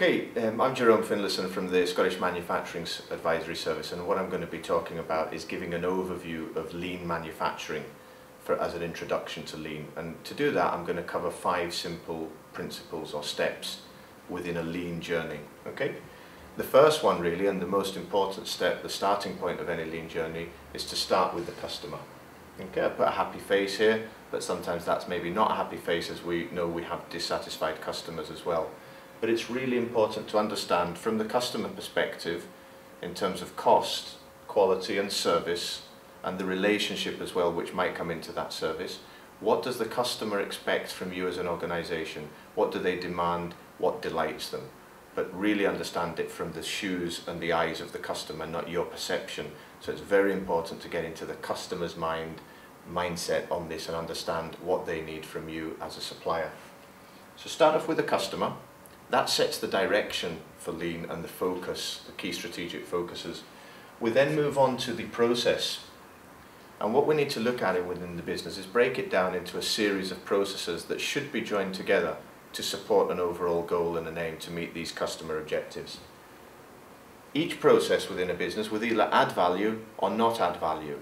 Okay, um, I'm Jerome Finlayson from the Scottish Manufacturing Advisory Service and what I'm going to be talking about is giving an overview of lean manufacturing for, as an introduction to lean and to do that I'm going to cover five simple principles or steps within a lean journey. Okay, The first one really and the most important step, the starting point of any lean journey is to start with the customer. Okay, I put a happy face here but sometimes that's maybe not a happy face as we know we have dissatisfied customers as well. But it's really important to understand from the customer perspective in terms of cost, quality and service and the relationship as well which might come into that service. What does the customer expect from you as an organisation? What do they demand? What delights them? But really understand it from the shoes and the eyes of the customer, not your perception. So it's very important to get into the customer's mind, mindset on this and understand what they need from you as a supplier. So start off with the customer that sets the direction for lean and the focus, the key strategic focuses. We then move on to the process. And what we need to look at it within the business is break it down into a series of processes that should be joined together to support an overall goal and an aim to meet these customer objectives. Each process within a business will either add value or not add value.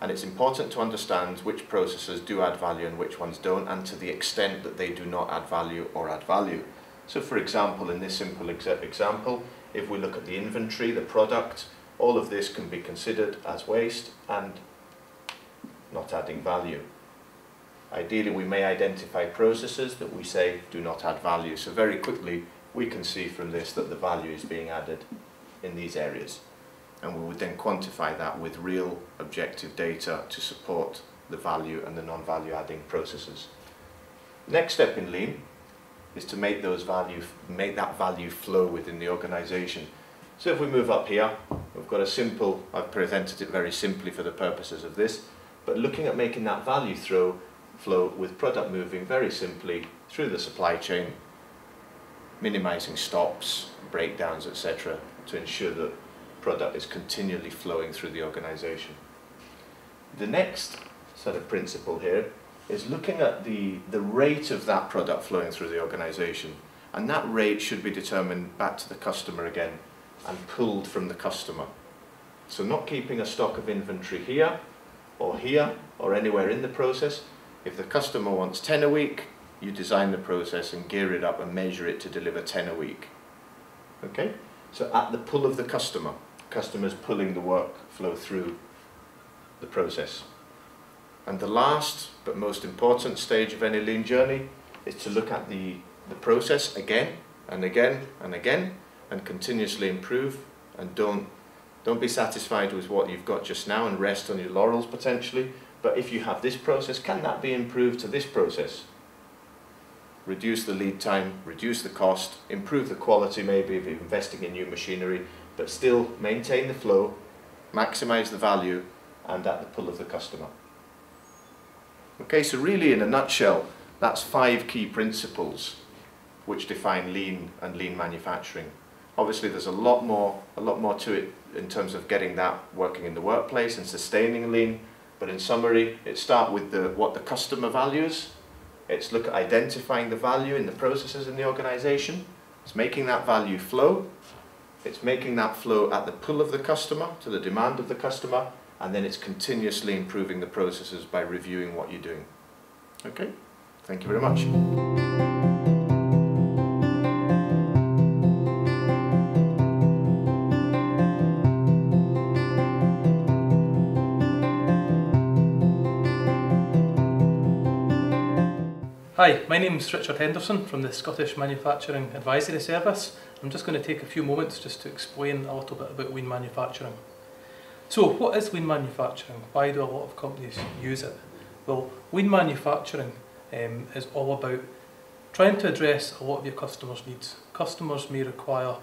And it's important to understand which processes do add value and which ones don't, and to the extent that they do not add value or add value. So for example, in this simple example, if we look at the inventory, the product, all of this can be considered as waste and not adding value. Ideally, we may identify processes that we say do not add value. So very quickly, we can see from this that the value is being added in these areas. And we would then quantify that with real objective data to support the value and the non-value adding processes. Next step in Lean is to make those value, make that value flow within the organization. So if we move up here, we've got a simple, I've presented it very simply for the purposes of this, but looking at making that value throw, flow with product moving very simply through the supply chain, minimizing stops, breakdowns, etc., to ensure that product is continually flowing through the organization. The next sort of principle here is looking at the, the rate of that product flowing through the organization. And that rate should be determined back to the customer again and pulled from the customer. So not keeping a stock of inventory here or here or anywhere in the process. If the customer wants 10 a week, you design the process and gear it up and measure it to deliver 10 a week. Okay? So at the pull of the customer, customers pulling the workflow through the process. And the last but most important stage of any lean journey is to look at the, the process again and again and again and continuously improve. And don't don't be satisfied with what you've got just now and rest on your laurels potentially. But if you have this process can that be improved to this process? Reduce the lead time reduce the cost improve the quality maybe you're investing in new machinery but still maintain the flow maximize the value and at the pull of the customer Okay, so really in a nutshell, that's five key principles which define lean and lean manufacturing. Obviously there's a lot more, a lot more to it in terms of getting that working in the workplace and sustaining lean, but in summary, it starts with the, what the customer values, it's look at identifying the value in the processes in the organization, it's making that value flow, it's making that flow at the pull of the customer, to the demand of the customer, and then it's continuously improving the processes by reviewing what you're doing. Okay, thank you very much. Hi, my name is Richard Henderson from the Scottish Manufacturing Advisory Service. I'm just going to take a few moments just to explain a little bit about lean manufacturing. So what is lean manufacturing? Why do a lot of companies use it? Well, lean manufacturing um, is all about trying to address a lot of your customers' needs. Customers may require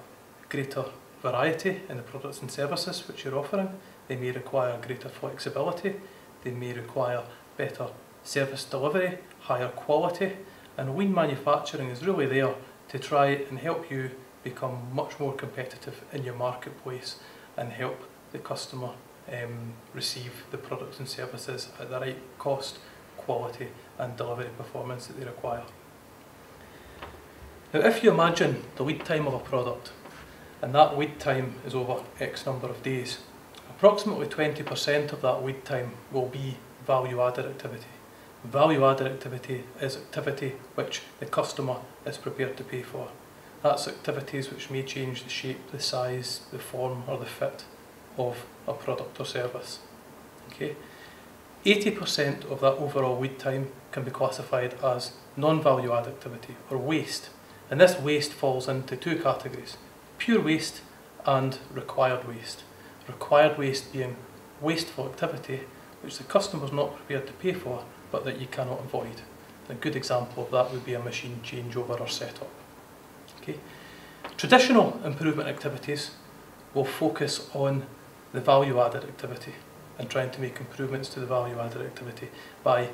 greater variety in the products and services which you're offering. They may require greater flexibility. They may require better service delivery, higher quality. And lean manufacturing is really there to try and help you become much more competitive in your marketplace and help the customer um, receive the products and services at the right cost, quality and delivery performance that they require. Now if you imagine the lead time of a product, and that lead time is over X number of days, approximately 20% of that lead time will be value added activity. Value added activity is activity which the customer is prepared to pay for. That's activities which may change the shape, the size, the form or the fit of a product or service. Okay? 80% of that overall lead time can be classified as non-value add activity or waste. And this waste falls into two categories, pure waste and required waste. Required waste being wasteful activity which the customer is not prepared to pay for but that you cannot avoid. A good example of that would be a machine changeover or setup. Okay. Traditional improvement activities will focus on the value added activity and trying to make improvements to the value added activity by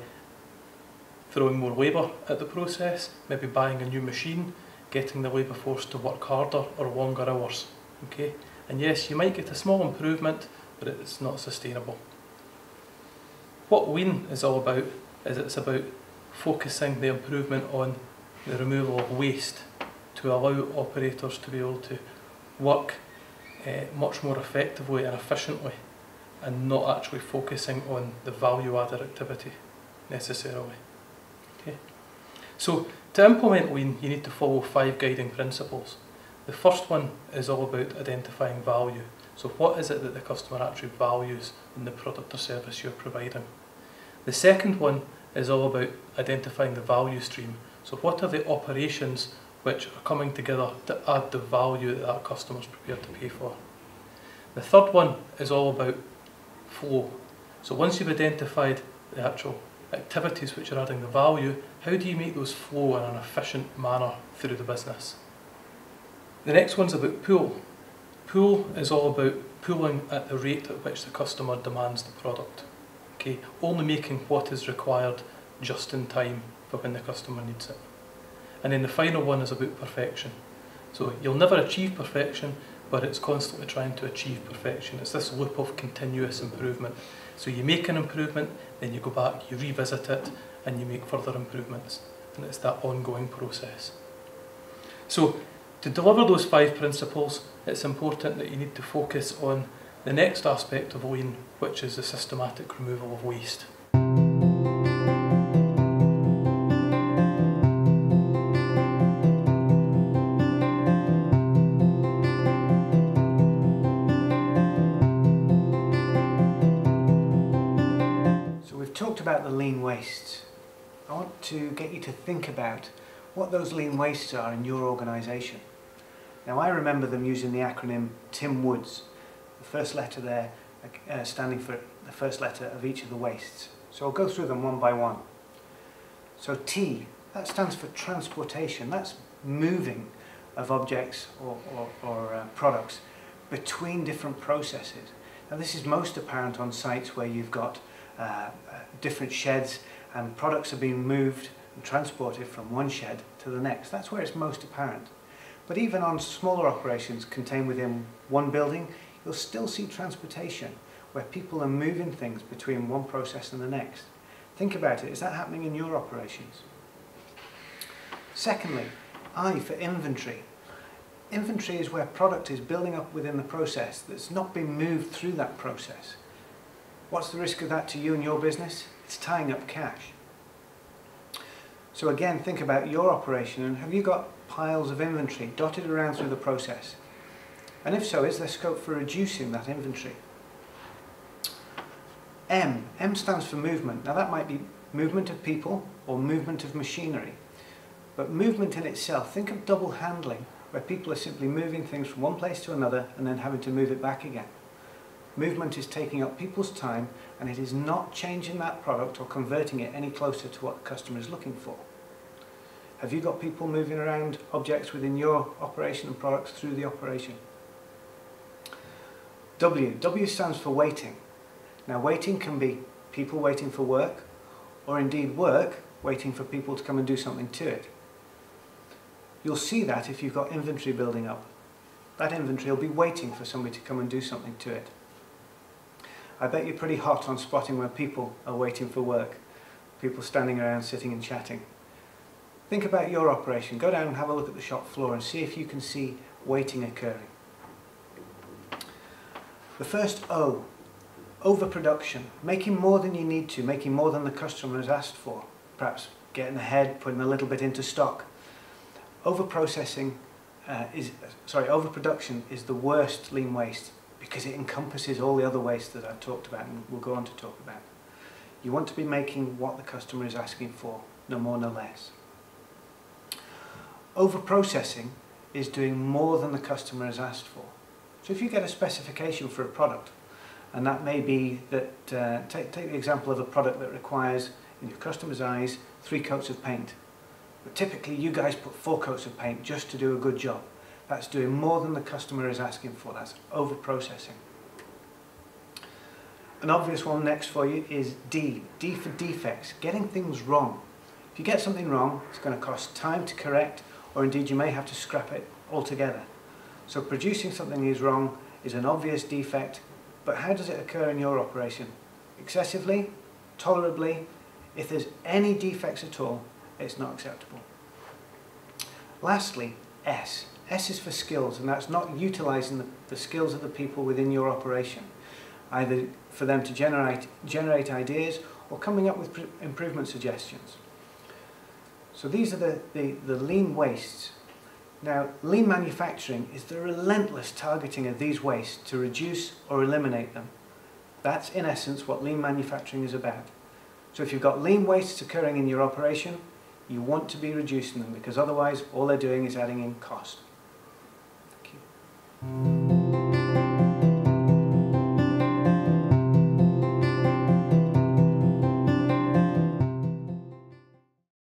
throwing more labour at the process, maybe buying a new machine, getting the labour force to work harder or longer hours. Okay? And yes, you might get a small improvement, but it's not sustainable. What Lean is all about is it's about focusing the improvement on the removal of waste to allow operators to be able to work uh, much more effectively and efficiently and not actually focusing on the value added activity necessarily. Okay. So to implement Lean you need to follow five guiding principles. The first one is all about identifying value. So what is it that the customer actually values in the product or service you're providing? The second one is all about identifying the value stream. So what are the operations which are coming together to add the value that that customer is prepared to pay for? The third one is all about flow. So once you've identified the actual activities which are adding the value, how do you make those flow in an efficient manner through the business? The next one's about pull. Pull is all about pulling at the rate at which the customer demands the product. Okay, only making what is required just in time for when the customer needs it. And then the final one is about perfection. So you'll never achieve perfection, but it's constantly trying to achieve perfection. It's this loop of continuous improvement. So you make an improvement, then you go back, you revisit it, and you make further improvements. And it's that ongoing process. So to deliver those five principles, it's important that you need to focus on the next aspect of lean, which is the systematic removal of waste. About the lean wastes. I want to get you to think about what those lean wastes are in your organisation. Now I remember them using the acronym Tim Woods the first letter there uh, standing for the first letter of each of the wastes. So I'll go through them one by one. So T, that stands for transportation. That's moving of objects or, or, or uh, products between different processes. Now this is most apparent on sites where you've got uh, different sheds and products are being moved and transported from one shed to the next. That's where it's most apparent. But even on smaller operations contained within one building, you'll still see transportation where people are moving things between one process and the next. Think about it, is that happening in your operations? Secondly, I for inventory. Inventory is where product is building up within the process that's not been moved through that process. What's the risk of that to you and your business? It's tying up cash. So again, think about your operation and have you got piles of inventory dotted around through the process? And if so, is there scope for reducing that inventory? M. M stands for movement. Now that might be movement of people or movement of machinery. But movement in itself, think of double handling, where people are simply moving things from one place to another and then having to move it back again. Movement is taking up people's time and it is not changing that product or converting it any closer to what the customer is looking for. Have you got people moving around objects within your operation and products through the operation? W. W stands for waiting. Now waiting can be people waiting for work or indeed work waiting for people to come and do something to it. You'll see that if you've got inventory building up. That inventory will be waiting for somebody to come and do something to it. I bet you're pretty hot on spotting where people are waiting for work. People standing around sitting and chatting. Think about your operation. Go down and have a look at the shop floor and see if you can see waiting occurring. The first O, overproduction, making more than you need to, making more than the customer has asked for, perhaps getting ahead, putting a little bit into stock. Overprocessing uh, is, sorry, overproduction is the worst lean waste because it encompasses all the other waste that I've talked about and we'll go on to talk about. You want to be making what the customer is asking for, no more, no less. Overprocessing is doing more than the customer has asked for. So if you get a specification for a product, and that may be that, uh, take, take the example of a product that requires, in your customer's eyes, three coats of paint. But typically you guys put four coats of paint just to do a good job. That's doing more than the customer is asking for. That's over-processing. An obvious one next for you is D. D for defects, getting things wrong. If you get something wrong, it's going to cost time to correct, or indeed you may have to scrap it altogether. So producing something is wrong is an obvious defect, but how does it occur in your operation? Excessively? Tolerably? If there's any defects at all, it's not acceptable. Lastly, S. S is for skills, and that's not utilising the, the skills of the people within your operation, either for them to generate, generate ideas or coming up with improvement suggestions. So these are the, the, the lean wastes now, lean manufacturing is the relentless targeting of these wastes to reduce or eliminate them. That's in essence what lean manufacturing is about. So if you've got lean wastes occurring in your operation, you want to be reducing them because otherwise all they're doing is adding in cost. Thank you.